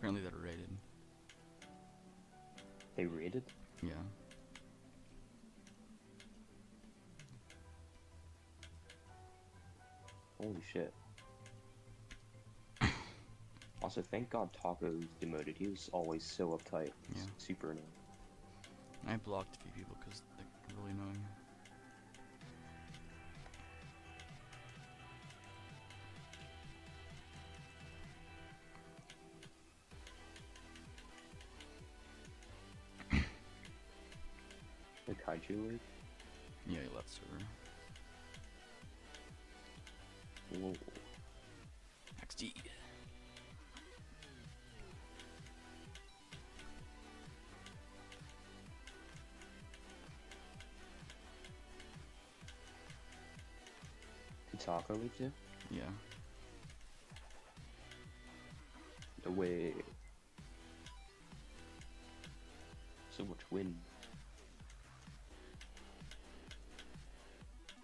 Apparently they're rated. They rated? Yeah. Holy shit. also, thank God Taco's demoted. He was always so uptight. Yeah. Super annoying. I blocked a few people because they're really annoying. The Kaiju League? Yeah, he left server. Whoa. XD. Taco leave too? Yeah. No way. So much wind.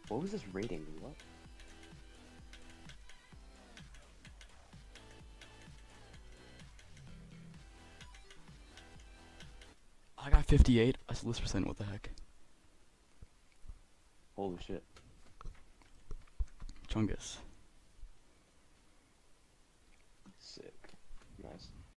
What was this rating? What? I got 58. I still percent. What the heck? Holy shit. Chungus.